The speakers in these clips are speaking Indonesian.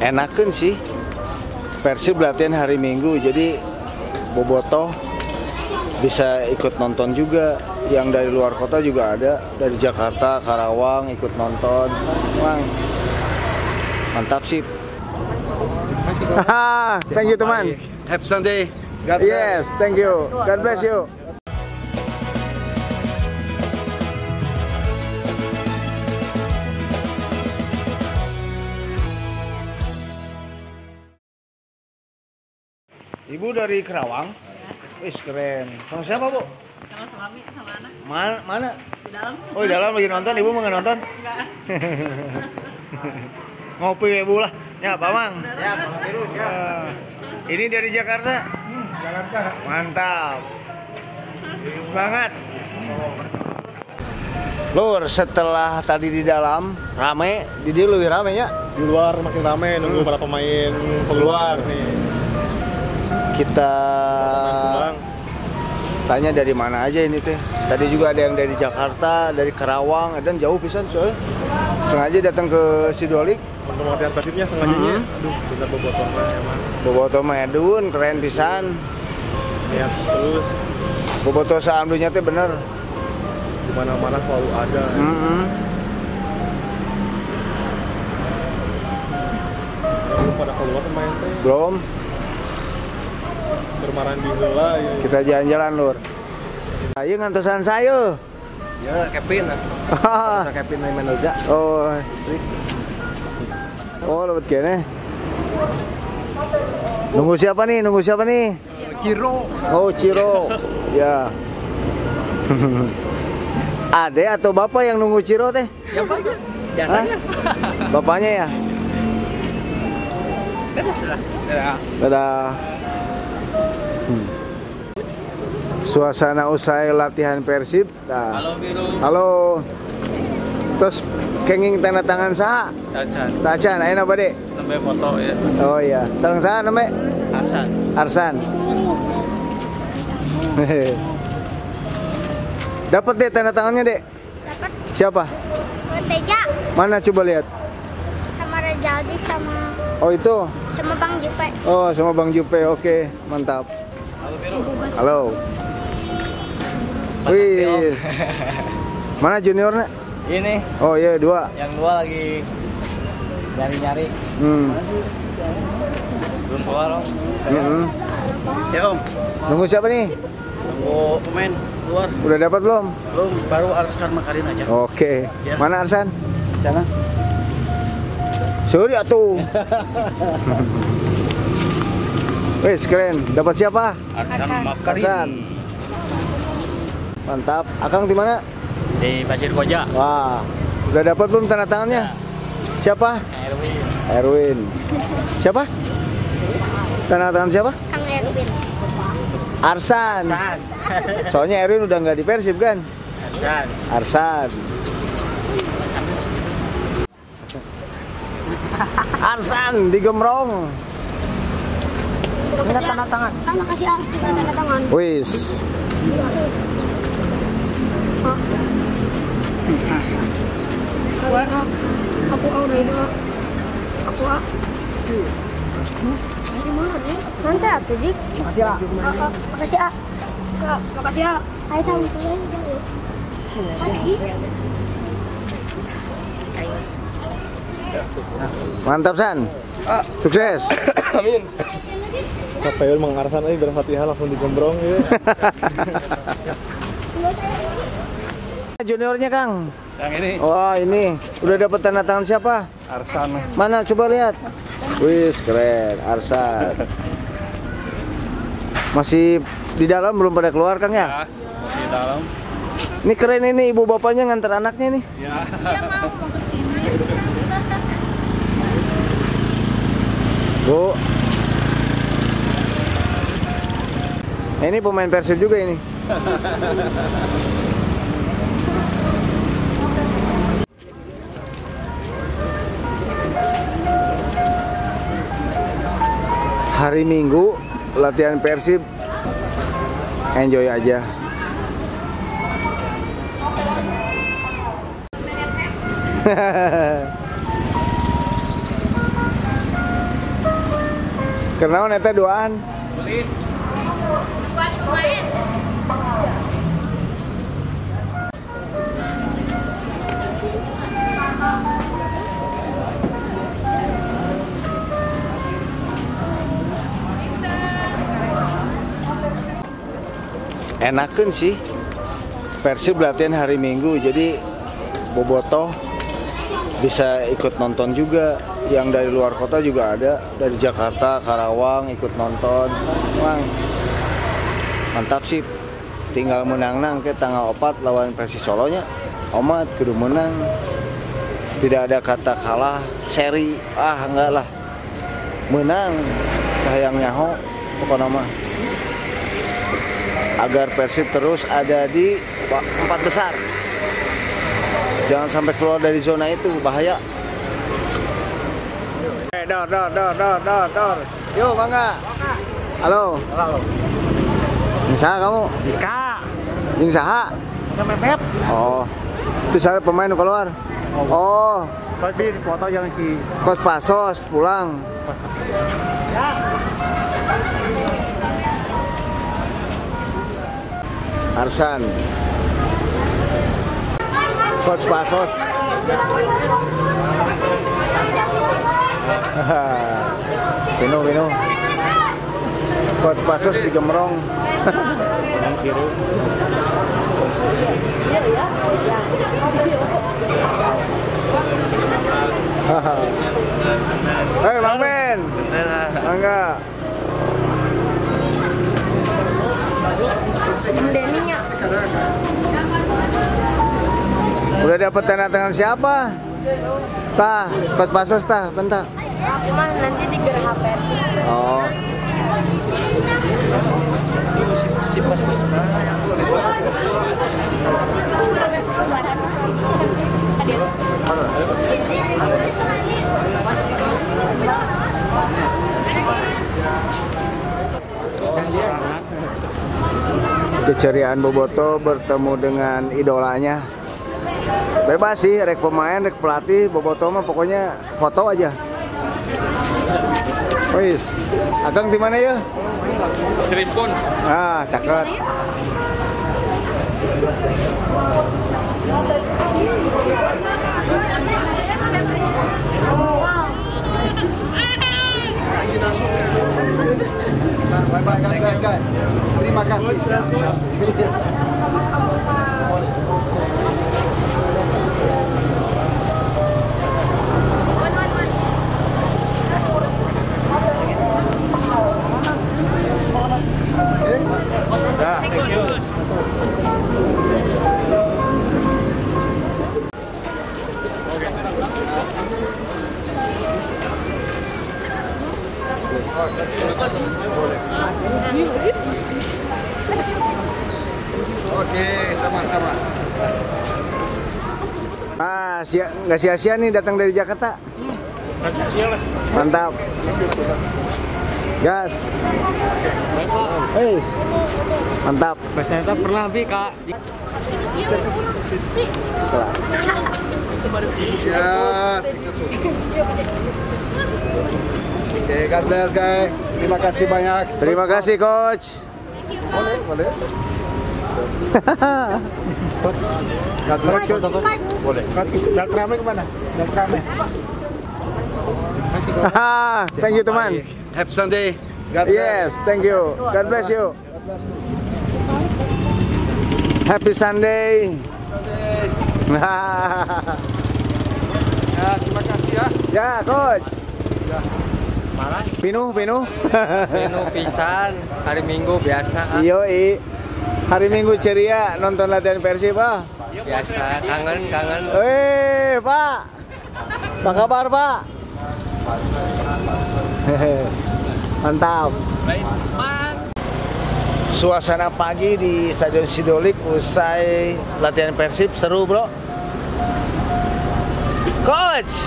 enakan sih. Persib latihan hari Minggu jadi Bobotoh bisa ikut nonton juga. Yang dari luar kota juga ada. Dari Jakarta Karawang ikut nonton. Mang mantap sih. Haha, thank you teman. Happy Sunday. God yes thank you. God bless you Ibu dari Kerawang? Wis keren. Sama siapa, Bu? sama suami sama anak Mana? mana? di dalam Oh, di dalam lagi nonton, Ibu mau nggak nonton? enggak Ngopi ya, Bu lah. Ya, Pak Mang. Ya, Bang Virus ya. Ah, ini dari Jakarta. Jakarta. Mantap. Semangat. Lur, setelah tadi di dalam rame, di dia lebih rame ya. di luar makin rame nunggu para pemain keluar nih Kita tanya dari mana aja ini teh. Tadi juga ada yang dari Jakarta, dari Karawang, dan jauh pisan soalnya. Sengaja datang ke Sidolik, untuk latihan persibnya sengajanya Mhm. aduh bener bobotoh mah emang Boboto Medun, keren pisan. lihat terus Boboto saamdunya teh bener. di mana mana selalu ada belum pada keluar teh Belum, bermaran di heula ya kita jalan-jalan lur. Ayo ngantosan saya. Ya, Kevin. Ah. Kevin Menoza. oh, oh lewat kene. Nunggu siapa nih? Nunggu siapa nih? Ciro. Oh, Ciro. ya. Ade atau bapak yang nunggu Ciro teh? Ya, Hah? Bapaknya ya? Ya. Dadah. Suasana usai latihan Persib. Nah. Halo Biru. Halo. Terus kenging tanda tangan sah. Hasan. Tacan, ayo apa dek? Sampai foto ya. Oh iya, sarang sah namanya Hasan. Arsan. Dapat deh tanda tangannya dek. dapat Siapa? Teja Mana coba lihat? sama Rajaldi sama Oh itu. sama Bang Jupe Oh sama Bang Jupe, oke mantap. Halo Biru. Halo. Wih. Mana juniornya? Ini Oh iya dua. yang dua lagi nyari-nyari. Hmm. Belum keluar, Om. Mm-mm. Ya, Om. Nunggu siapa nih? Tunggu pemain keluar. Udah dapat belum? Belum, baru Arskan Makarin aja. Oke. Ya. Mana Arsan? Sana. Sorry atuh. Wes keren. Dapat siapa? Arskan Arsan. Mantap. Akang di mana? Di Pasir Koja. Wah. Udah dapat belum tanda tangannya? Siapa? Erwin. Erwin. Siapa? Tanda tangan siapa? Kang Erwin Arsan. Soalnya Erwin udah nggak di Persib kan? Arsan. Arsan. Arsan digemrong. Minta tanda tangan kan minta tanda tangan Wis. Ah aku ah ini ah aku ah. Makasih ah. Ah, ah, Makasih, ah. Makasih, ah. Ayo sama. Mantap San. Sukses. amin sampai lu mengarsan aja biar Fatihah langsung digembrong gitu Juniornya Kang. Yang ini Wah ini udah dapat tanda tangan siapa? Arsan. Mana coba lihat. Wis keren Arsan. Masih di dalam belum pada keluar Kang ya? Ya, masih di dalam. Ini keren ini ibu bapaknya nganter anaknya nih. Ya. Bu. Nah, ini pemain Persib juga ini. Hari Minggu latihan Persib enjoy aja. Kenaon eta duaan? Enakan sih. Persib latihan hari Minggu jadi Bobotoh bisa ikut nonton juga. Yang dari luar kota juga ada. Dari Jakarta Karawang ikut nonton. Mang mantap sih. Tinggal menang nang ke tanggal 4 lawan Persis Solonya. Omat kudu menang. Tidak ada kata kalah. Seri ah enggak lah. Menang kahayang nyaho pokoknya mah agar Persib terus ada di empat besar. Jangan sampai keluar dari zona itu bahaya. Eh dor dor dor dor dor dor. Yuk bangga. Halo. Halo. Saha kamu? Ika. Yang saha? Mepet. oh. Itu saya pemain keluar? Oh. Tapi foto yang si kos pasos pulang Arsan. Coach Pasos Pino Pino Coach Pasos di Gemrong. Hei Bang Ben Deninya. Udah dapat tanda tangan siapa? Tah, Coach Pasos tah, bentar. Aku mah nanti di Geraha Persib. Oh. Keceriaan Boboto bertemu dengan idolanya. Bebas sih, rek pemain, rek pelatih, Boboto mah pokoknya foto aja. Wis, Akang di mana ya? Seripun. Ah, caket. Terima kasih. Oke, sama-sama. Ah, sia nggak sia-sia nih datang dari Jakarta. Mantap. Gas. Hei. Mantap. Mas Neta pernah bi kak. Ya. Oke, God bless guys. Terima kasih banyak. Terima kasih coach. Boleh, boleh. God bless you. Boleh. Daltrame ke mana? Daltrame. Thank you teman. Happy Sunday. God bless. Yes, thank you. God bless you. Happy Sunday. Ya, terima kasih ya. ya, coach. Malah Pinu, pinu. menu pisan hari Minggu biasa. Yoi. Hari Minggu ceria nonton latihan Persib ah. Biasa kangen kangen. Eh, Pak. Apa kabar, Pak? Mantap. Suasana pagi di Stadion Sidolik usai latihan Persib seru, Bro. Coach.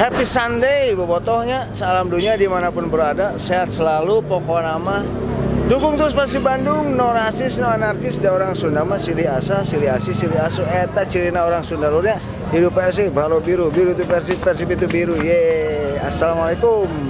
Happy Sunday, bobotohnya. Salam dunia di mana pun berada. Sehat selalu, pokok nama. Dukung terus Persib Bandung, no rasis, no anarkis, da orang Sunda mah silih asa, silih asi, silih asu, eta cirina orang Sunda lunya Hidup Persib, halo biru, biru itu Persib, Persib itu biru. Yeay. Assalamualaikum.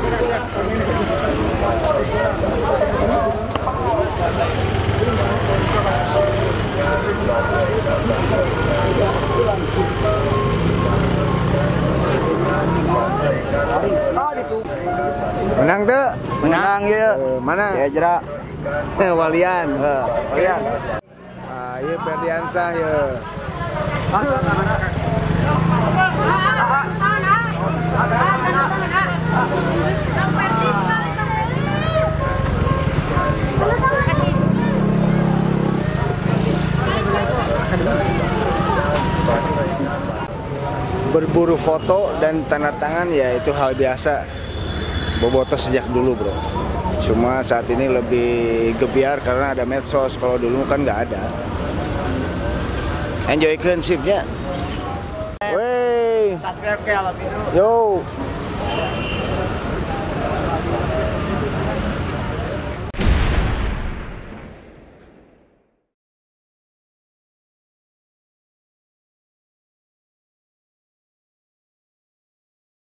Mana? Ezra. Walian. Walian. Ah, iya Ferdiansah ya. Berburu foto dan tanda tangan ya itu hal biasa. Boboto sejak dulu bro. Cuma saat ini lebih gebiar karena ada medsos. Kalau dulu kan nggak ada. Enjoy shiftnya. Wey, Subscribe ke Alam yo,